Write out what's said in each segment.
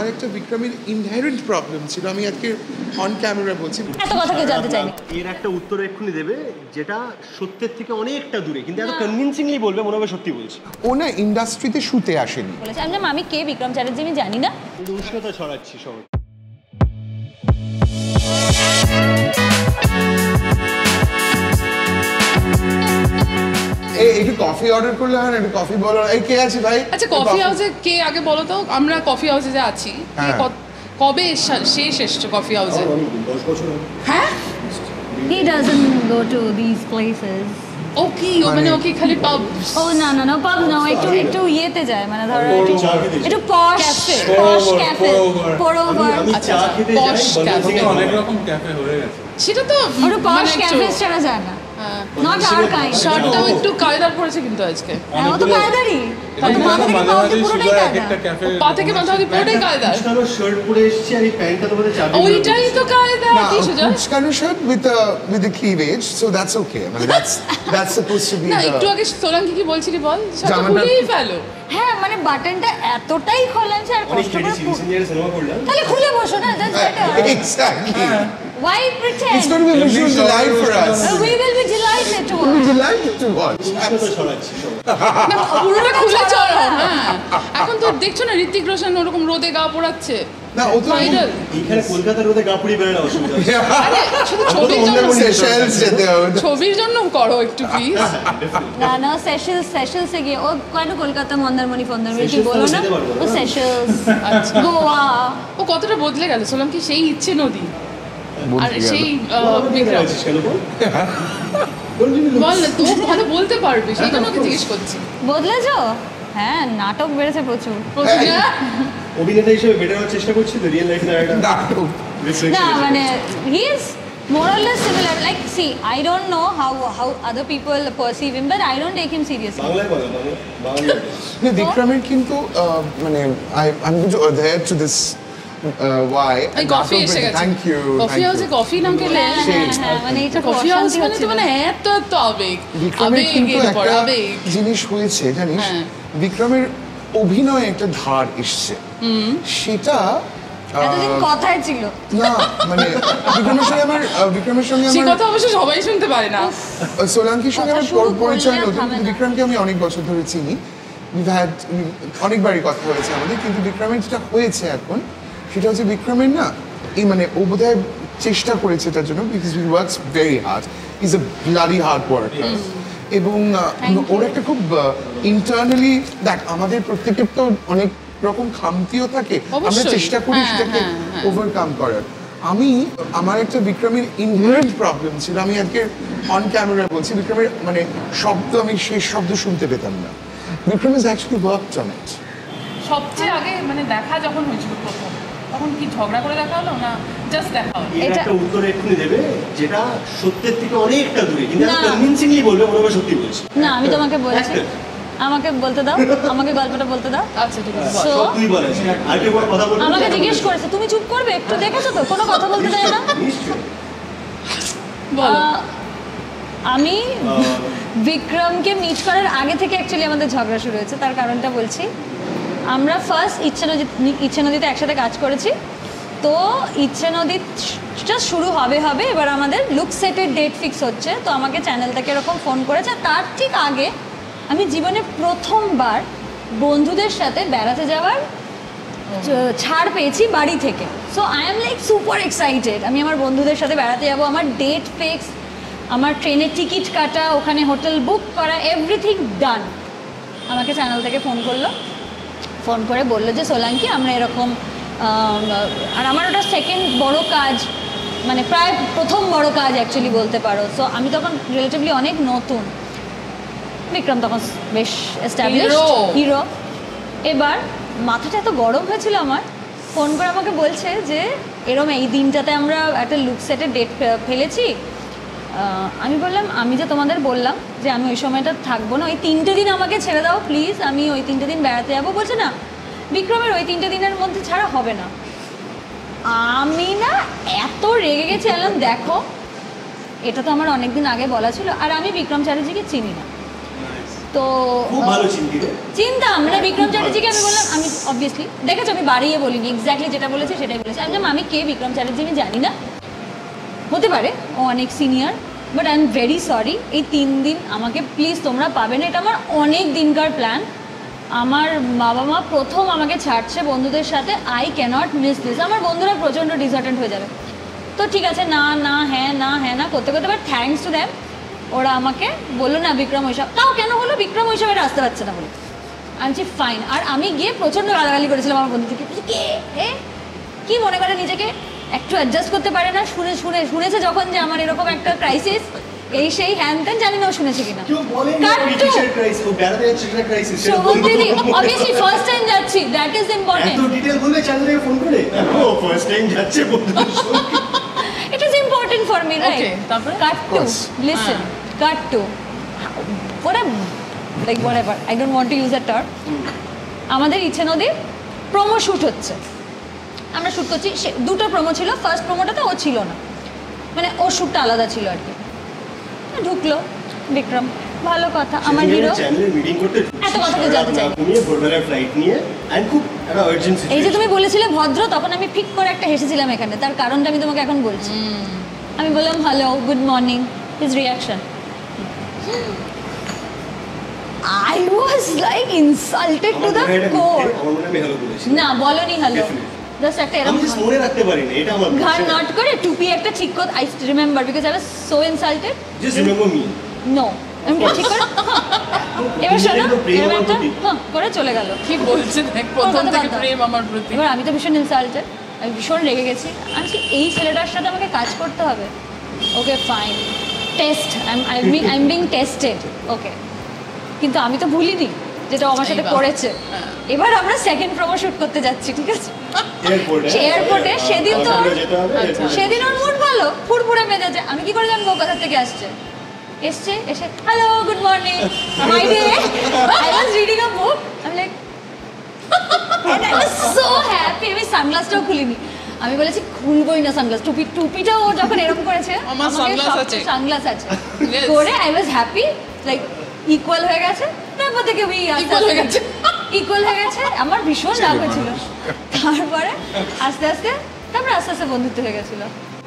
আমার একটা বিক্রমের ইনহেরেন্ট প্রবলেম ছিল আমি আজকে অন ক্যামেরা বলছি। এত কথা কেউ জানতে চাইনি এর একটা উত্তর এক্ষুনি দেবে যেটা সত্যের থেকে অনেকটা দূরে কিন্তু এত কনভিনসিংলি বলবে মনে হবে সত্যি বলছি। ও না ইন্ডাস্ট্রিতে শুতে আসেনি। বলেছে আমি আমি কে বিক্রম চ্যাটার্জি আমি জানি না। উষ্ণতা ছড়াচ্ছি সবাই। এই একটু কফি অর্ডার করলে হয় একটু কফি বলো। এই কে আছে ভাই? আচ্ছা কফি হাউসে কে আগে বলো তো? আমরা কফি হাউসে যে আছি হ্যাঁ। ক- কবে এসা- শেষ এসছো কফি হাউসে হ্যাঁ? He doesn't go to this places ও ও মানে ওকে খালি পাব ও না না না পাব না একটু একটু ইয়েতে যায় মানে ধরো একটু পশ. পশ ক্যাফে আচ্ছা, আচ্ছা, অনেক রকম ক্যাফে হয়ে গেছে। সেটা তো ওটা পশ মানে ক্যাফে ছাড়া যায় না। নট আর কাইন্ড শার্টটাও একটু কায়দার পড়েছে কিন্তু আজকে। হ্যাঁ ও তো কায়দারি এখানে তো মাথা থেকে মাঝে পা মাঝে অবধি পুরোটাই সুগার এক কায়দা। একটা ক্যাফে পা থেকে মাথা অব্দি পুরোটাই কায়দার শার্ট পরে এসেছি আর এই প্যান্টটা তোমাদের চাবি ওইটাই তো কায়দা না কি সুজা? কুচকানো shirt with with the cleavage so that's okay মানে that's that's suppose to be না একটু আগে সোলাঙ্কি কি বলছিলি বল খুলেই ফেলো। হ্যাঁ মানে বাটনটা এতটাই খোলাম যে আর কষ্ট করে তাহলে খুলে বসো না that's better exactly Why It's pretend? going to be visual delight for us. Uh, we will be delighted to We'll be delighted to watch. পুরোটা খুলে চলো। হ্যাঁ। এখন তো দেখছ না ঋতিক রোশন ওরকম রোদে গা পোড়াচ্ছে? না ও তো এইখানে কলকাতার রোদে গাপুরি বেড়ে না অসুবিধা ছবির জন্য Seychelles যেতে হবে। ছবির জন্য করো একটু প্লিজ না না সেশেলস সেশেলসে গিয়ে ও কেন কলকাতা মন্দারমণি ফন্দারমণি কি বলো না। ও সেশেলস আচ্ছা। গোয়া। ও কতটা বদলে গেল সোলাম কি সেই ইচ্ছে নদী। আর সেই বিক্রম। বল? তো ভালো বলতে পারবে সেই জন্য ওকে জিজ্ঞেস করছি। বদলেছো? হ্যাঁ নাটক বেড়েছে প্রচুর। অভিনেতা হিসেবে বেটার হওয়ার চেষ্টা করছি তো রিয়েল লাইফে একটা না মানে। He is more or less similar like see i don't know how how other people perceive him but i don't take him seriously. বাংলায় বলো বাংলা বাংলা। বিক্রমের কিন্তু আহ, মানে I I am to adore to this why এই coffee এসে গেছে thank you coffee হাউসে coffee নাম খেলে হ্যাঁ, হ্যাঁ, হ্যাঁ, মানে এটা কফি হাউস মানে তো মানে এত এত আবেগ একটা আবেগ জিনিস হয়েছে জানিস? হ্যাঁ। বিক্রমের অভিনয়ে একটা ধার এসছে। সেটা আহ, এতদিন কথায় ছিল। না মানে বিক্রমের সঙ্গে আমার বিক্রমের সঙ্গে আমার কথা অবশ্য সবাই শুনতে পারে না। সোলাঙ্কির সঙ্গে আমার পরিচয় নতুন। বিক্রমকে আমি অনেক বছর ধরে চিনি। অনেকবারই কথা হয়েছে আমাদের কিন্তু বিক্রমের যেটা হয়েছে এখন সেটা হচ্ছে বিক্রমের না এই মানে ও বোধহয় চেষ্টা করেছে এটার জন্য because he works very hard is a bloody hard worker এবং. ওর একটা খুব ইন্টারনালি দেখ আমাদের প্রত্যেকের তো অনেক রকম খামতিও থাকে। আমরা চেষ্টা করি হ্যাঁ, সেটাকে হ্যাঁ, হ্যাঁ। ওভারকাম করার। আমি আমার একটা বিক্রমের ইনহেরেন্ট প্রবলেম ছিল আমি আজকে অন ক্যামেরা বলছি বিক্রমের মানে শব্দ আমি শেষ শব্দ শুনতে পেতাম না। Bikram is actually work on সবচেয়ে আগে মানে দেখা যখন হয়েছিল তখন কি ঝগড়া করে দেখা হলো না জাস্ট দেখা হলো? এটা- একটা উত্তর এক্ষুনি দেবে যেটা সত্যের থেকে অনেকটা দূরে কিন্তু না। কনভিনসিংলি বলবে মনে হবে সত্যি বলছি। না আমি তোমাকে বলছি। আমাকে বলতে দাও আমাকে গল্পটা বলতে দাও। আচ্ছা ঠিক আছে বল। সব তুই বলে কেউ কথা বলবে আমাকে জিজ্ঞেস করেছে তুমি চুপ করবে? একটু দেখেছ তো? কোনো কথা বলতে দেয় না? বলো। আমি বিক্রমকে মিট করার আগে থেকে অ্যাকচুয়ালি আমাদের ঝগড়া শুরু হয়েছে তার কারণটা বলছি। আমরা ফার্স্ট ইচ্ছে নদী ইচ্ছে নদীতে একসাথে কাজ করেছি। তো ইচ্ছে নদীটা শুরু হবে হবে। এবার আমাদের লুক সেটের ডেট ফিক্স হচ্ছে। তো আমাকে চ্যানেল থেকে এরকম ফোন করেছে। তার ঠিক আগে আমি জীবনে প্রথমবার বন্ধুদের সাথে বেড়াতে যাওয়ার ছাড় পেয়েছি বাড়ি থেকে। So I am like super excited আমি আমার বন্ধুদের সাথে বেড়াতে যাব। আমার ডেট ফিক্স আমার ট্রেনের টিকিট কাটা ওখানে হোটেল বুক করা এভরিথিং ডান আমাকে চ্যানেল থেকে ফোন করল। ফোন করে বলল যে সোলাঙ্কি আমরা এরকম আর আমার ওটা সেকেন্ড বড় কাজ মানে প্রায় প্রথম বড় কাজ অ্যাকচুয়ালি বলতে পারো। সো আমি তখন রিলেটিভলি অনেক নতুন। বিক্রম তখন বেশ এস্টাবলিশ হিরো এবার মাথাটা এত গরম হয়েছিল আমার ফোন করে আমাকে বলছে যে এরম এই দিনটাতে আমরা একটা লুক সেটের ডেট ফেলেছি আমি বললাম আমি যে তোমাদের বললাম যে আমি ওই সময়টা থাকব না ওই তিনটে দিন আমাকে ছেড়ে দাও প্লিজ আমি ওই তিনটে দিন বেড়াতে যাব। বলছে না বিক্রমের ওই তিনটে দিনের মধ্যে ছাড়া হবে না। আমি না এত রেগে গেছি এলাম দেখো এটা তো আমার অনেকদিন আগে বলা ছিল আর আমি বিক্রম চ্যাটার্জিকে চিনি না। তো খুব ভালো চিন্তি চিন্তা মানে বিক্রম চ্যাটার্জিকে আমি বললাম আমি অবভিয়াসলি দেখেছ আমি বাড়িয়ে বলিনি এক্স্যাক্টলি যেটা বলেছি সেটাই বলেছি। আমি আমি কে বিক্রম চ্যাটার্জি আমি জানি না। হতে পারে, ও অনেক senior but I am very sorry এই তিন দিন আমাকে প্লিজ তোমরা পাবে না, এটা আমার অনেক দিনকার প্ল্যান আমার বাবা মা প্রথম আমাকে ছাড়ছে বন্ধুদের সাথে আই ক্যানট মিস দিস আমার বন্ধুরা প্রচণ্ড ডিসঅ্যাটেন্ট হয়ে যাবে। তো ঠিক আছে, না না হ্যাঁ না হ্যাঁ না, করতে করতে বাট থ্যাঙ্কস টু দ্যাম ওরা আমাকে বলল, না, বিক্রম ওইসব তাও কেন হলো? বিক্রম ওইসব এটা আসতে পারছে না বলে। আমি ফাইন আর আমি গিয়ে প্রচণ্ড গালাগালি করেছিলাম আমার বন্ধুদেরকে। কে? এ কি মনে করে নিজেকে? একটু অ্যাডজাস্ট করতে পারে না শুনে শুনে শুনেছে যখন যে আমার এরকম একটা ক্রাইসিস এই সেই হ্যান ত্যান জানি না শুনেছে কিনা অবভিয়াসলি ফার্স্ট টাইম যাচ্ছি দ্যাট ইজ ইম্পর্টেন্ট এত বললে চ্যানেলে ফোন করে ও ফার্স্ট টাইম যাচ্ছে is important for me, right? Okay, তারপরে? Cut to. course. Listen, cut to. What a, like whatever, I don't want to use that term. আমাদের ইচ্ছে নদীর প্রোমো শ্যুট হচ্ছে আমরা শ্যুট করছি সে দুটো প্রোমো ছিল ফার্স্ট প্রোমোটাতে ও ছিল না। মানে ওর শ্যুটটা আলাদা ছিল আর কি। ঢুকলো বিক্রম ভালো কথা আমার হিরো এত কথা কেউ জানতে। ঘুমিয়ে ফ্লাইট নিয়ে অ্যান্ড খুব একটা আর্জেন্ট এই যে তুমি বলেছিলে ভদ্র তখন আমি ঠিক করে একটা হেসেছিলাম এখানে তার কারণটা আমি তোমাকে এখন বলছি। আমি বললাম hello good morning his reaction I was like insulted to the core না বলনি হ্যালো. জাস্ট একটা আমি এরকম মনে রাখতে পারিনি এটা আমার ঘাড় নট করে টুপি একটা ঠিক করে I remember because I was so insulted just remember me no আমি ঠিক করে। হ্যাঁ। এবার শোনো তো এরকম একটা হ্যাঁ করে চলে গেল। কি বলছে দেখ প্রথম কথা থেকে প্রেম আমার প্রতি। এবার আমি তো ভীষণ ইনসাল্টেড আমি ভীষণ রেগে গেছি। আমি এই ছেলেটার সাথে আমাকে কাজ করতে হবে? Okay fine test I am I am being tested okay কিন্তু আমি তো ভুলিনি যেটা আমার সাথে করেছে। এবার আমরা সেকেন্ড প্রোমো শুট করতে যাচ্ছি ঠিক আছে? এয়ারপোর্টে সেদিন তো আচ্ছা। সেদিন ওর মুড ভালো ফুরফুরে মেজাজে। আমি কি করে জানব কোথা থেকে আসছে? এসছে এসে hello good morning my day I was reading a book আমি like and I was so happy. আমি সানগ্লাসটাও খুলিনি। আমি বলেছি খুলবই না সানগ্লাস টুপি টুপিটাও ও যখন এরকম করেছে আমার sunglass আছে। সানগ্লাস আছে. করে I was happy like equal হয়ে গেছে। তারপর থেকে উই হয়ে গেছে। ইকুয়াল হয়ে গেছে। আমার ভীষণ রাগ হয়েছিল। তারপরে আস্তে আস্তে তারপরে আস্তে আস্তে বন্ধুত্ব হয়ে গেছিল।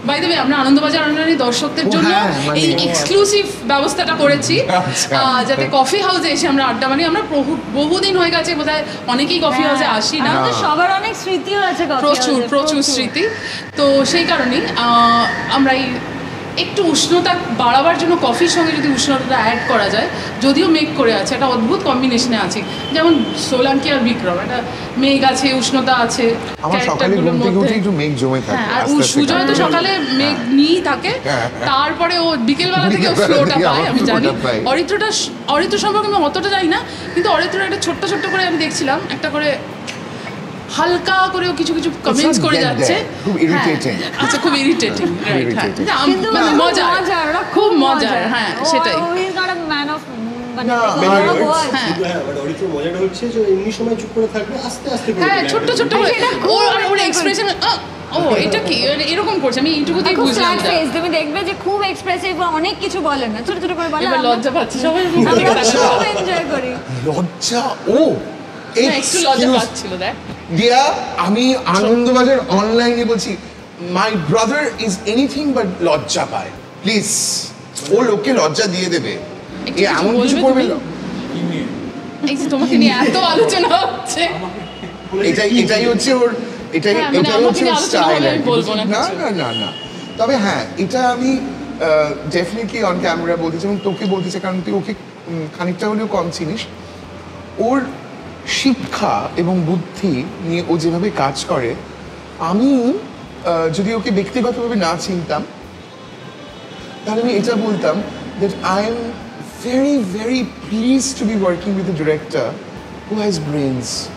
বাই দ্য আমরা আনন্দবাজার অনলাইনে দর্শকদের জন্য হ্যাঁ, মানে- এই এক্সক্লুসিভ ব্যবস্থাটা করেছি। আচ্ছা। যাতে কফি হাউসে এসে আমরা আড্ডা মারি। আমরা বহু বহুদিন হয়ে গেছে বোধহয় অনেকেই কফি হ্যাঁ। হাউসে আসি না। সবার অনেক স্মৃতিও আছে প্রচুর প্রচুর। স্মৃতি। তো সেই কারণেই আহ, আমরা এই একটু উষ্ণতা বাড়াবার জন্য কফির সঙ্গে যদি উষ্ণতাটা অ্যাড করা যায় যদিও মেঘ করে আছে একটা অদ্ভুত কম্বিনেশনে আছে। যেমন সোলাঙ্কি আর বিক্রম একটা মেঘ আছে উষ্ণতা আছে হ্যাঁ আর সুজয় তো সকালে মেঘ নিয়েই থাকে হ্যাঁ। তারপরে ও বিকেলবেলা থেকে বিকেলবেলা ফ্লোটা পায় আমি জানি। অরিত্রটা অরিত্র সম্পর্কে আমি অতটা জানি না কিন্তু অরিত্রটা একটা ছোট্ট ছোট্ট করে আমি দেখছিলাম একটা করে হালকা করে কিছু কিছু কমেন্টস করে যাচ্ছে। খুব হ্যাঁ, irritating. আচ্ছা খুব ইরিটেটিং রাইট হ্যাঁ. মানে ওরা খুব মজার হ্যাঁ সেটাই। Man of. হ্যাঁ। হ্যাঁ হ্যাঁ। ছোট্ট ছোট্ট করে ওর আর ওর enjoy এক্সপ্রেশন ও এটা কি? মানে এরকম করছে আমি বুঝলাম তুমি দেখবে যে খুব এক্সপ্রেসিভ অনেক কিছু বলেন না। ছোট ছোট করে বলে লজ্জা পাচ্ছি সবাই আমরা খুব এনজয় করি। লজ্জা ও! একটু লজ্জা পাচ্ছিল দেখ। দিয়া আমি আনন্দবাজার অনলাইনে বলছি my brother is anything but লজ্জা পায়। প্লিজ ও লোককে লজ্জা দিয়ে দেবে। এ এমন কিছু করবে না। এই যে তোমাকে নিয়ে এত আলোচনা হচ্ছে। এটাই এটাই হচ্ছে ওর এটাই হ্যাঁ, মানে এটাই হচ্ছে স্টাইল না না না না না। তবে হ্যাঁ এটা আমি ডেফিনেটলি অন ক্যামেরা বলতে চাই এবং তোকে বলতে চাই কারণ তুই ওকে খানিকটা হলেও কম চিনিস। ওর শিক্ষা এবং বুদ্ধি নিয়ে ও যেভাবে কাজ করে আমি যদি ওকে ব্যক্তিগতভাবে না চিনতাম তাহলে আমি এটা বলতাম that I am very very please to be working with a director who has brains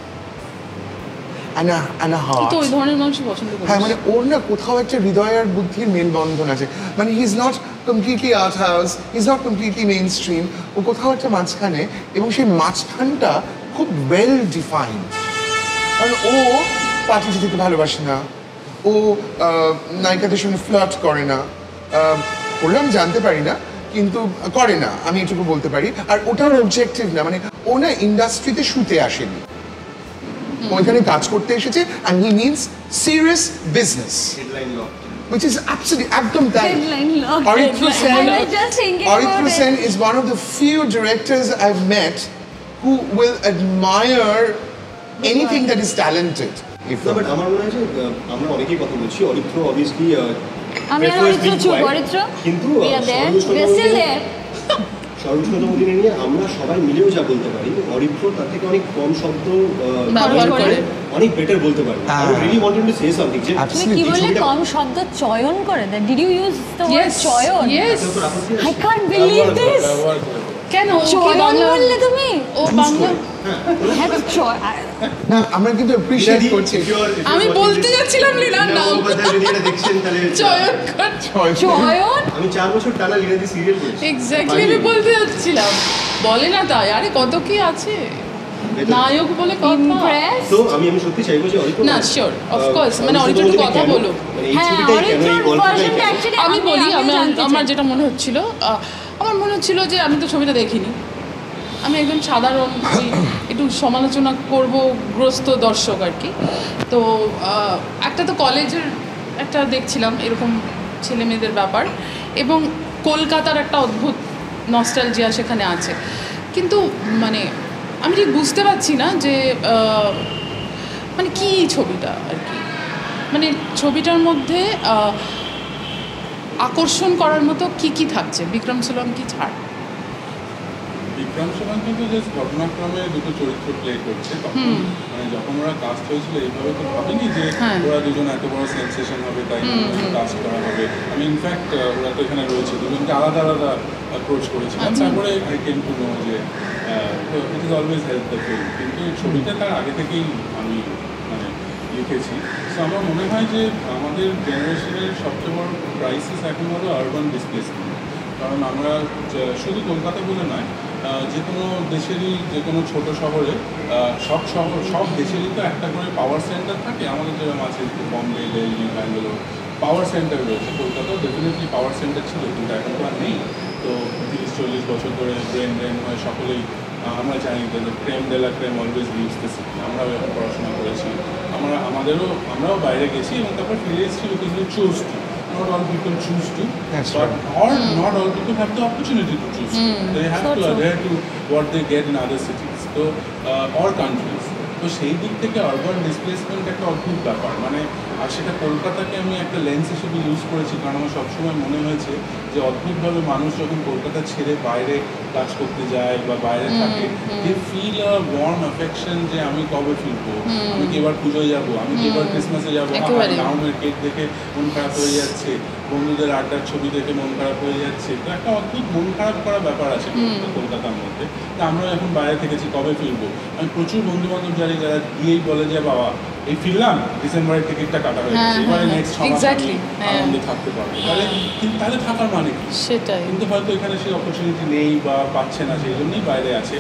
and and a heart তো ওই ধরনের মানুষ পছন্দ করি হ্যাঁ মানে ওর না কোথাও একটা হৃদয় আর বুদ্ধির মেলবন্ধন আছে। মানে he is not completely art house is not completely mainstream ও কোথাও একটা মাঝখানে এবং সেই মাঝখানটা খুব ওয়েল ডিফাইন্ড কারণ ও পার্টি দিতে ভালোবাসে না। ও আহ, নায়িকাদের সঙ্গে ফ্লার্ট করে না। আহ, করলে আমি জানতে পারি না কিন্তু করে না আমি এটুকু বলতে পারি। আর ওটার অবজেক্টিভ না মানে ও না ইন্ডাস্ট্রিতে শুতে আসেনি। ওইখানে কাজ করতে এসেছে and he means serious business which is absolutely is one of the few directors I've met who will admire anything that is talented. If না বাট আমার মনে হয় যে আমরা অনেকেই কথা বলছি অরিত্র অবভিয়াসলি আমি আর অরিত্র চুপ, অরিত্র। কিন্তু দিনে নিয়ে আমরা সবাই মিলেও যা বলতে পারি অরিত্র তার থেকে অনেক কম শব্দ করে। অনেক বেটার বলতে পারি I. Really wanted to say something যে তুমি কি বললে কম শব্দ চয়ন করে দেয় did you use the word চয়ন yes? I can't believe this কেন? ও কি চয়ন বাংলা? বললে তুমি? ও বাংলা? হ্যাঁ না আমরা কিন্তু অ্যাপ্রিশিয়েট করছি। আমি বলতে যাচ্ছিলাম লীনার নাম। মুখোপাধ্যায় যদি এটা দেখছেন তাহলে চয়ন আমি চার বছর টানা লীনাদি সিরিয়াল করেছি। এক্স্যাক্টলি আমি বলতে যাচ্ছিলাম। বলে না তাই। আরে কত কি আছে? নায়ক বলে কথা। ইমপ্রেস তো আমি আমি সত্যি চাইব যে অরিত্র না, sure, of আহ, মানে সর্বশেষ অরিত্র একটু কথা বলো। মানে হ্যাঁ আমি বলি আমার যেটা মনে হচ্ছিল আহ, আমার মনে হচ্ছিল যে আমি তো ছবিটা দেখিনি। আমি একজন সাধারণ একটু সমালোচনা করব গ্রস্ত দর্শক আর কি। তো একটা তো কলেজের একটা দেখছিলাম এরকম ছেলে মেয়েদের ব্যাপার এবং কলকাতার একটা অদ্ভুত নস্টালজিয়া সেখানে আছে। কিন্তু মানে আমি ঠিক বুঝতে পারছি না যে মানে কি ছবিটা আর কি? মানে ছবিটার মধ্যে আকর্ষণ করার মতো কি কি থাকছে? বিক্রম সোলম কি ছাড়? বিক্রম সোলান কিন্তু জাস্ট ঘটনাক্রমে দুটো চরিত্র প্লে করছে মানে যখন ওরা কাস্ট হয়েছিল এইভাবে তো ভাবিনি যে হ্যাঁ। ওরা দুজন এত বড় সেন্সেশন হবে তাই কাস্ট করা হবে। আমি ইনফ্যাক্ট ওরা তো এখানে রয়েছে দুজনকে আলাদা আলাদা অ্যাপ্রোচ করেছিলাম। তারপরে আই কেম টু নো যে it is always help the film কিন্তু ছবিটা তার আগে থেকেই আমি লিখেছি সো আমার মনে হয় যে আমাদের জেনারেশনের সবচেয়ে বড় ক্রাইসিস এখন হলো আরবান ডিসপ্লেসমেন্ট কারণ আমরা শুধু কলকাতা বলে নয় যে কোনো দেশেরই, যে কোনো ছোট শহরে সব শহর, সব দেশেরই তো একটা করে পাওয়ার সেন্টার থাকে। আমাদের যেরকম আছে বম্বে দিল্লি ব্যাঙ্গালোর পাওয়ার সেন্টার রয়েছে। কলকাতাও ডেফিনেটলি পাওয়ার সেন্টার ছিল, কিন্তু এখন তো আর নেই। তো তিরিশ, চল্লিশ বছর ধরে ব্রেন ব্রেন হয়ে সকলেই। আমরা জানি যে ক্রেম ডেলা ক্রেম অলওয়েজ লিভস আমরাও এখন পড়াশোনা করেছি। আমরা আমাদেরও আমরাও বাইরে গেছি এবং তারপর ফিরে এসেছি because we choose to not all people choose to, That's but right. or not all people have the opportunity to choose. to. They have So to true. adhere to what they get in other cities, so uh, or countries. তো সেই দিক থেকে urban displacement একটা অদ্ভুত ব্যাপার। মানে আর সেটা কলকাতাকে আমি একটা লেন্স হিসেবে ইউজ করেছি কারণ আমার সবসময় মনে হয়েছে যে অদ্ভুতভাবে মানুষ যখন কলকাতা ছেড়ে বাইরে কাজ করতে যায় বা বাইরে থাকে they feel a warm affection যে আমি কবে ফিরবো? আমি কি এবার পুজোয় যাব? আমি কি এবার ক্রিসমাসে যাব? একেবারে। টাউনের কেক দেখে মন খারাপ হয়ে যাচ্ছে। বন্ধুদের আড্ডার ছবি দেখে মন খারাপ হয়ে যাচ্ছে। তো একটা অদ্ভুত মন খারাপ করা ব্যাপার আছে কলকাতার মধ্যে। তা আমরা এখন বাইরে থেকেছি কবে ফিরবো? আমি প্রচুর বন্ধু বান্ধব জানি যারা গিয়েই বলে যে বাবা এই ফিরলাম ডিসেম্বরের টিকিটটা কাটা হয়ে হ্যাঁ, গেছে এবারে হ্যাঁ, নেক্সট হ্যাঁ। হ্যাঁ। আনন্দে থাকতে পারব। তাহলে কিন্তু তাহলে থাকার মানে কি? সেটাই। কিন্তু হয়তো এখানে সেই অপরচুনিটি নেই বা পাচ্ছে না সেই জন্যই বাইরে আছে।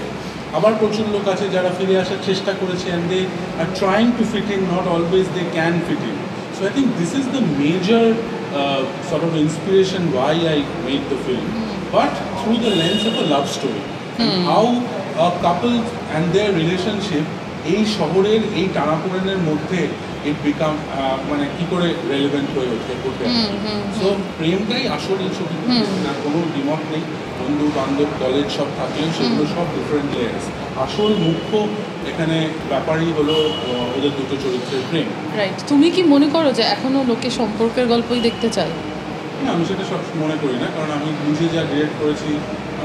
আবার প্রচুর লোক আছে যারা ফিরে আসার চেষ্টা করেছে and they are trying to fit in not always they can fit in so I think this is the major sort of inspiration why I made the film, but through the lens of a love story. Hmm. how a couple and their relationship এই শহরের এই টানাপোড়েনের মধ্যে ইট become মানে কি করে relevant হয়ে ওঠে ওঠে সো প্রেমটাই আসল ছবি না কোনো দ্বিমত নেই। বন্ধু বান্ধব কলেজ সব থাকলেও সেগুলো সব ডিফারেন্ট লেয়ার্স আসল মুখ্য এখানে ব্যাপারই হলো ওদের দুটো চরিত্রের প্রেম। রাইট তুমি কি মনে করো যে এখনও লোকে সম্পর্কের গল্পই দেখতে চায়? না আমি সেটা সব মনে করি না। কারণ আমি নিজে যা ডিরেক্ট করেছি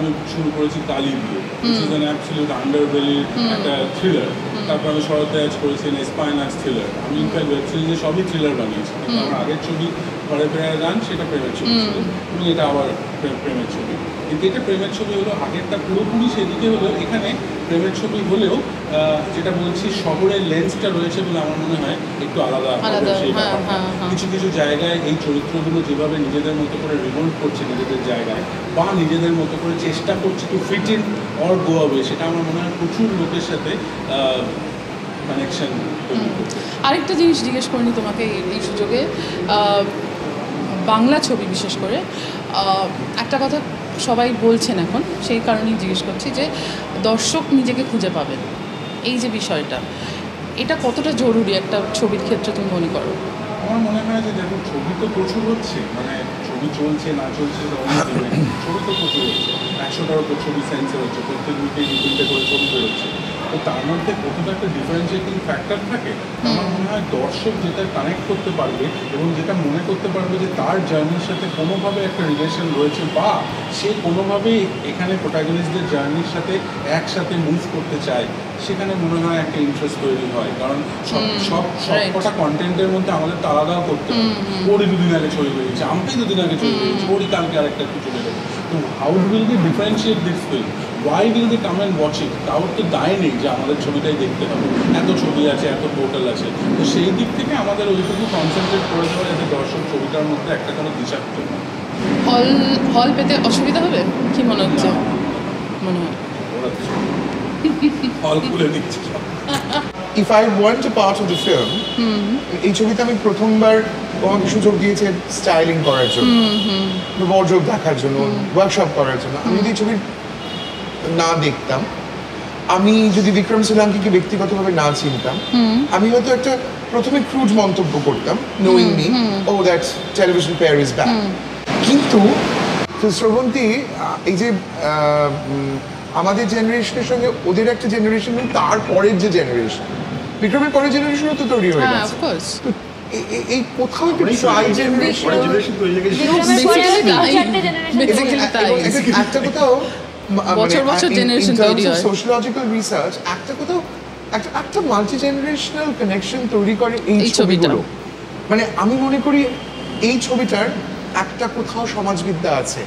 আমি শুরু করেছি কালি দিয়ে। ইজ অ্যান অ্যাবসলিউট আন্ডারবেলির একটা থ্রিলার তারপর আমি শরৎ দেয়াজ করেছি স্পাইনাক্স থ্রিলার আমি ইনফ্যাক্ট ওয়েব সিরিজে সবই থ্রিলার বানিয়েছি। কিন্তু আমার আগের ছবি ঘরে ফেরার গান সেটা প্রেমের ছবি ছিল। এবং এটা আবার প্রেমের ছবি। কিন্তু এটা প্রেমের ছবি হলো আগেরটা পুরোপুরি সেদিকে হলো এখানে প্রেমের ছবি হলেও যেটা বলছি শহরের লেন্সটা রয়েছে বলে আমার মনে হয় একটু আলাদা হ্যাঁ, হ্যাঁ, হ্যাঁ। কিছু কিছু জায়গায় এই চরিত্রগুলো যেভাবে নিজেদের মতো করে রিভোল্ট করছে নিজেদের জায়গায় বা নিজেদের মতো করে চেষ্টা করছে to fit in or go away সেটা আমার মনে হয় প্রচুর লোকের সাথে কানেকশন আরেকটা জিনিস জিজ্ঞেস করিনি তোমাকে এই- সুযোগে। বাংলা ছবি বিশেষ করে একটা কথা সবাই বলছেন এখন, সেই কারণেই জিজ্ঞেস করছি যে দর্শক নিজেকে খুঁজে পাবেন। এই যে বিষয়টা, এটা কতটা জরুরি একটা ছবির ক্ষেত্রে তুমি মনে করো? আমার মনে হয় যে দেখুন, ছবি তো প্রচুর হচ্ছে মানে ছবি চলছে, না চলছে ছবি তো প্রচুর হচ্ছে। একশোটার ছবি সায়েন্সের হচ্ছে, প্রত্যেক উইকে দু তিনটে করে ছবি বেরোচ্ছে। তো তার মধ্যে কতটা একটা ডিফারেন্সিয়েটিং ফ্যাক্টর থাকে আমার মনে হয় দর্শক যেটা কানেক্ট করতে পারবে এবং যেটা মনে করতে পারবে যে তার জার্নির সাথে কোনোভাবে একটা রিলেশন রয়েছে বা সে কোনোভাবেই এখানে প্রোটাগনিস্টদের জার্নির সাথে একসাথে মুভ করতে চায় সেখানে মনে হয় একটা ইন্টারেস্ট তৈরি হয়। কারণ সব সব সব right. কটা কন্টেন্টের মধ্যে আমাদের তো আলাদাও করতে হবে ওরই দুদিন আগে ছবি বেরিয়েছে আমাকেই দুদিন আগে ছবি বেরিয়েছে ওরই কালকে আরেকটা কিছু বেরোবে তো how will they differentiate this film why will they come and watch it কারোর তো দায় নেই যে আমাদের ছবিটাই দেখতে হবে। এত ছবি আছে এত পোর্টাল আছে। তো সেই দিক থেকে আমাদের ওইটুকু কনসেন্ট্রেট করে দেওয়া যাতে দর্শক ছবিটার মধ্যে একটা কোনো দিশা হল হল পেতে অসুবিধা হবে? কি মনে হচ্ছে? মনে হয়। হল খুলে দিচ্ছে if I want a part of the film এই ছবিতে আমি প্রথমবার তোমাকে সুযোগ দিয়েছে স্টাইলিং করার জন্য ওয়ার্ড্রোব দেখার জন্য ওয়ার্কশপ করার জন্য। আমি যদি এই ছবি না দেখতাম। আমি যদি বিক্রম সোলাঙ্কিকে ব্যক্তিগতভাবে না চিনতাম আমি হয়তো একটা প্রথমে ক্রুড মন্তব্য করতাম knowing me oh that's television pair is back কিন্তু শ্রবন্তী এই যে আমাদের জেনারেশনের সঙ্গে ওদের একটা জেনারেশন তার পরের যে জেনারেশন বিক্রমের পরের জেনারেশনও তো তৈরি হয়ে হ্যাঁ গেছে। এই কোথাও একটা হয়ে কোথাও বছর বছর জেনারেশন তৈরি হয়। সোশিওলজিক্যাল রিসার্চ একটা কোথাও একটা একটা মাল্টি জেনারেশনাল কানেকশন তৈরি করে এই। ছবিগুলো মানে আমি মনে করি এই ছবিটার একটা কোথাও সমাজবিদ্যা আছে